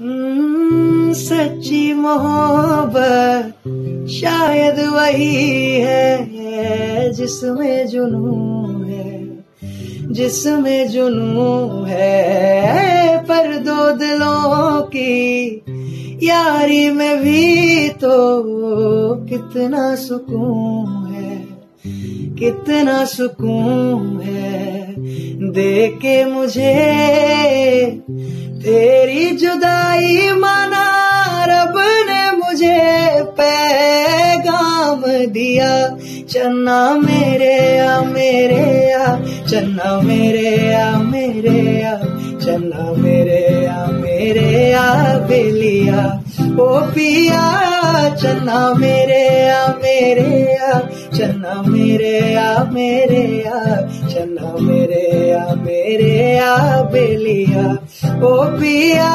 हम्म, सच्ची मोहब्बत शायद वही है जिसमें जुनू है जिसमें जुनू है। पर दो दिलों की यारी में भी तो कितना सुकून है कितना सुकून है। देख के मुझे तेरी जुदाई माना रब ने मुझे पैगाम दिया चन्ना मेरे आ मेरे आ चन्ना मेरे आ मेरे आ चन्ना मेरे आ मेरे आ बेलिया ओ पिया चन्ना मेरे आ मेरे आ चन्ना मेरे आ मेरे आ चन्ना मेरे आ मेरे बेलिया ओ पिया।